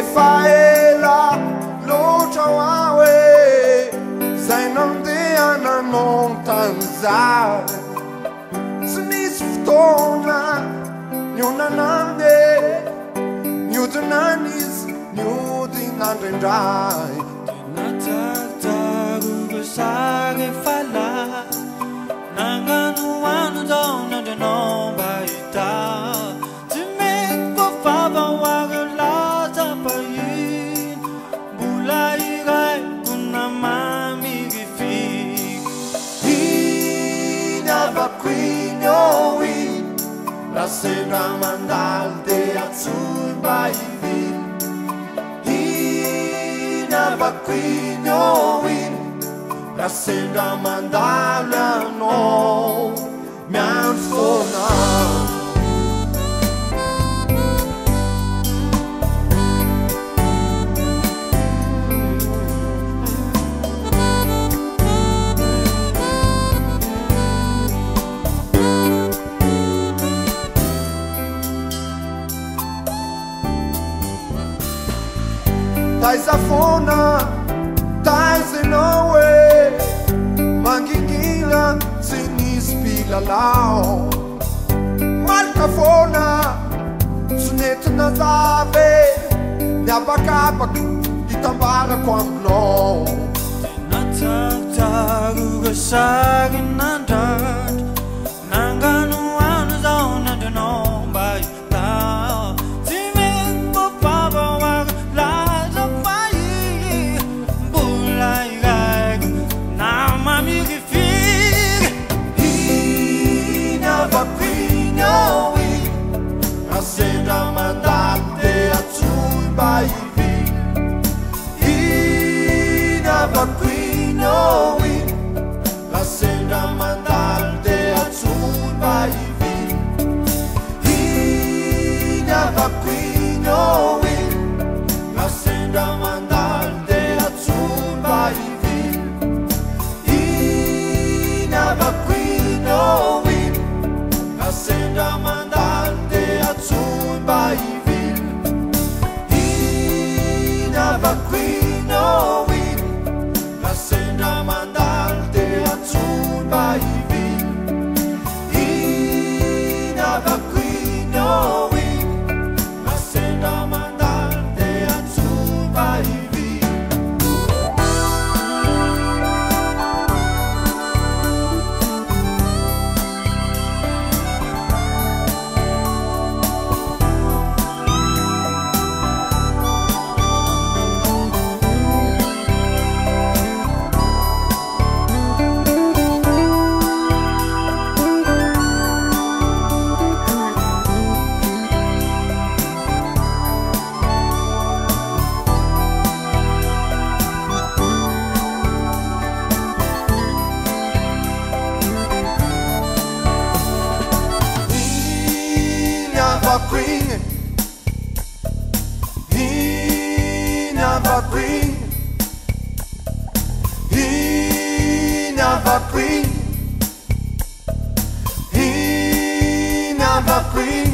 Efaela locha wawe Zainande ananontanza Snisftona Nyonanande Nyudnanis Nyudinandendai la sera mandalde azzurra e vin Ina va qui no win Ra sembra mandalde no taizafona taizinao hoe mangigina tsy nisy pilalao malokafona synetynatabe niapakapaka i tambarako amlonatatarorasaynandratr mandate azul Bahia manda bring, he never bring, he never bring, he never bring.